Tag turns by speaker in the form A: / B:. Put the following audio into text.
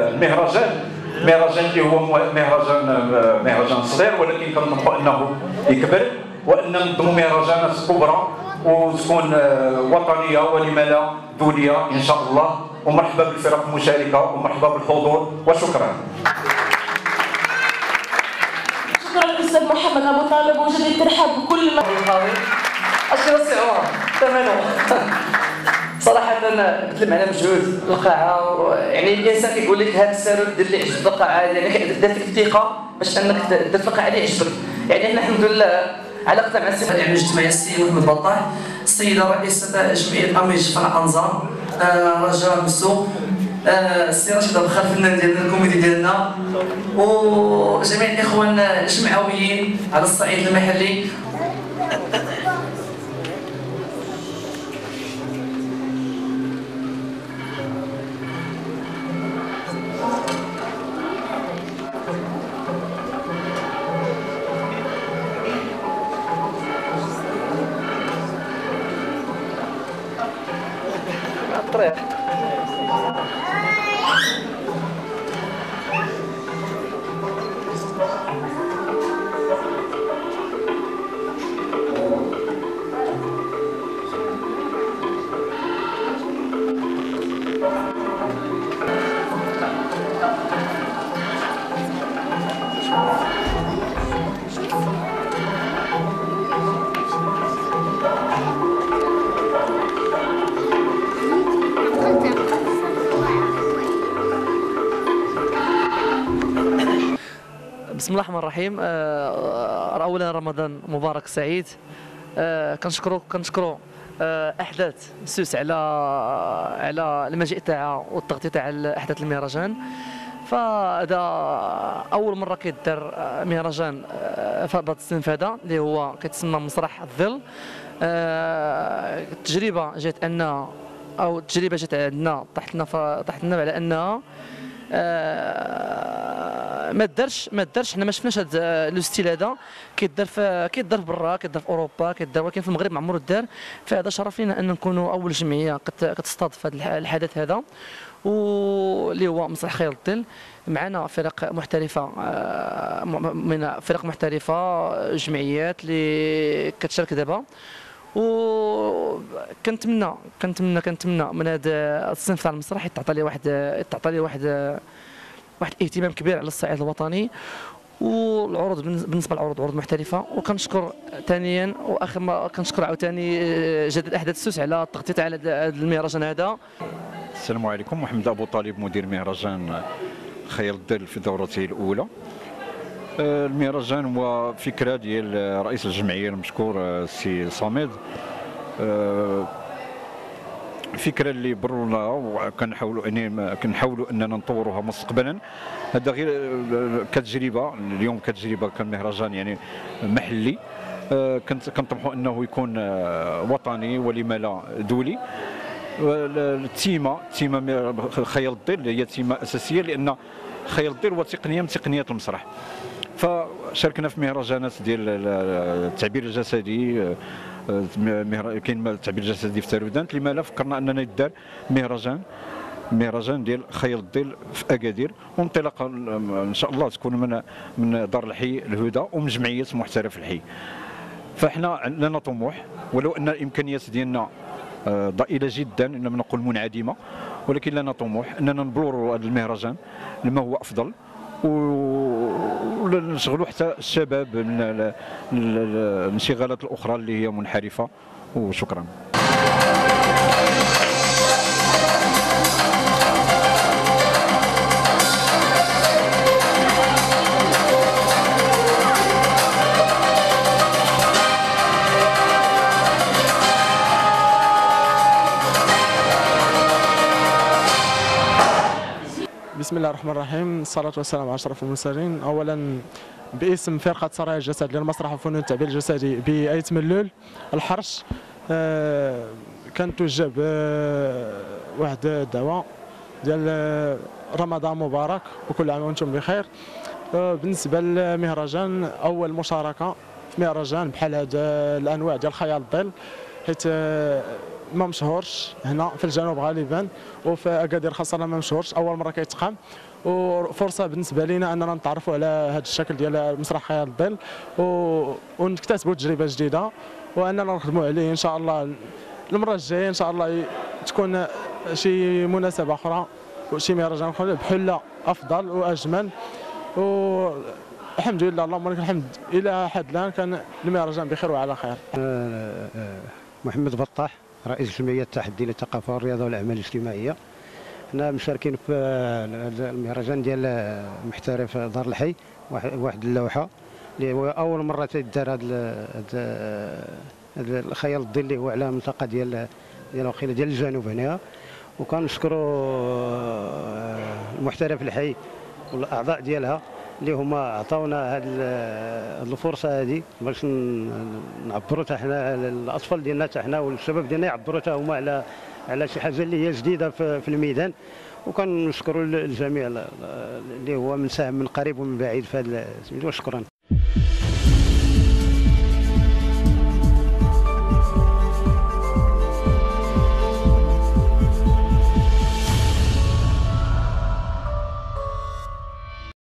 A: المهرجان مهرجان اللي هو مهرجان مهرجان صغير ولكن كنطمحوا أنه يكبر وأن ننظموا مهرجانات كبرى وتكون وطنية ولما لا دولية إن شاء الله. ومرحبا بالفرق المشاركة ومرحبا بالحضور وشكرا.
B: شكرا للأستاذ محمد أبو طالب وجديد الترحاب بكل ما
C: اشكر السي عمر صراحة كتلم على مجهود القاعة يعني الإنسان كيقول لك هذا السارود دير اللي عجبك القاعة يعني دار فيك الثقة باش أنك دير في القاعة اللي عجبك يعني إحنا الحمد لله علاقتنا مع السي يعني الاجتماعي السي محمد بطاح السيدة رئيسة جمعية أميج فن أنظار آه رجاء مسو آه السي رشيد بخار الفنان ديالنا الكوميدي ديالنا وجميع الإخوان الجمعويين على الصعيد المحلي. 있어요.
D: بسم الله الرحمن الرحيم. آه، اولا رمضان مبارك سعيد. آه، كنشكروا آه، أحداث سوس على على المجيء تاعها والتغطية تاع احداث المهرجان. فهذا أول مرة كيدار آه، مهرجان آه، في هذا اللي هو كيتسمى مسرح الظل. آه، التجربة جات ان أو التجربة جات عندنا طحتنا ف- طحتنا على انها آه، ما دارش ما دارش حنا ما شفناش هذا le style هذا. كيدار في كيدار برا كيدار في أوروبا كيدار ولكن في المغرب ما عمرو دار فهذا شرف لنا أن نكونوا أول جمعية كت- كتستضيف هذا الح- الحدث هذا. واللي هو مسرح خيال الظل معنا فرق محترفة آه، من فرق محترفة جمعيات اللي كتشارك دابا. وكنتمنى كنتمنى كنتمنى من هذا الصنف تاع المسرح يتعطى لي واحد يتعطى لي واحد واحد اهتمام كبير على الصعيد الوطني والعروض بالنس- بالنسبة للعروض عروض محترفة. وكنشكر ثانيا وآخر ما كنشكر عاوتاني جدد احداث السوس على التغطية على هذا المهرجان هذا.
E: السلام عليكم. محمد أبو طالب مدير مهرجان خيال الظل في دورته الأولى. آه، المهرجان هو فكرة ديال رئيس الجمعية المشكور آه، السي صامد. آه، فكرة اللي برونا وكنحاولوا يعني كنحاولوا إننا نطوروها مستقبلا هذا غير آه، كتجربة اليوم كتجربة كمهرجان يعني محلي. آه، كنت كنطمحوا إنه يكون آه، وطني ولما لا دولي التيمة تيمة خيال الظل هي تيمة أساسية لأن خيال الظل هو تقنيه من تقنيات المسرح. فشاركنا في مهرجانات ديال التعبير الجسدي كاين التعبير الجسدي في تارودانت. لما لا فكرنا أننا يدار مهرجان مهرجان ديال خيال الظل في أكادير. وانطلاقا إن شاء الله تكون من من دار الحي الهدى ومن جمعيه محترف الحي. فإحنا لنا طموح ولو أن الإمكانيات ديالنا آه، ضئيلة جدا ان نقول منعدمة ولكن لنا طموح أننا نبلوروا هذا المهرجان لما هو أفضل. و- ونشغلوا حتى الشباب من ال- ال- ال- الانشغالات الأخرى اللي هي منحرفة. وشكرا.
F: بسم الله الرحمن الرحيم. الصلاة والسلام على أشرف المرسلين. أولا باسم فرقة سرايا الجسد للمسرح وفنون التعبير الجسدي بأيت ملول. الحرش آه، كانت توجه بواحد الدعوة ديال آه، رمضان مبارك وكل عام وأنتم بخير. آه، بالنسبة للمهرجان أول مشاركة في مهرجان بحال هذا الأنواع ديال خيال الظل. حيت آه، ما مشهورش هنا في الجنوب غالبا وفي أكادير خاصة ما مشهورش أول مرة كيتقام. وفرصة بالنسبة لنا أننا نتعرفوا على هذا الشكل ديال مسرح خيال الظل و... ونكتسبوا تجربة جديدة وأننا نخدموا عليه إن شاء الله المرة الجاية إن شاء الله تكون شي مناسبة أخرى وشي مهرجان اخر بحلة أفضل وأجمل. والحمد لله اللهم لك الحمد. إلى حد الآن كان المهرجان بخير وعلى خير.
G: محمد بطاح رئيس جمعية التحدي للثقافة والرياضة والأعمال الاجتماعية. حنا مشاركين في المهرجان ديال محترف دار الحي واحد اللوحة اللي هو أول مرة تدار هذا الخيال الظلي اللي هو على منطقة ديال ديال وقيله ديال الجنوب هنا. وكنشكروا المحترف الحي والأعضاء ديالها. اللي هما عطاونا هذه الفرصة هذه باش نعبروا حتى حنا الأطفال ديالنا حتى حنا والشباب ديالنا يعبروا حتى هما على على شي حاجة اللي هي جديدة في الميدان. وكنشكروا الجميع اللي هو من ساهم من قريب ومن بعيد في هذا وشكرا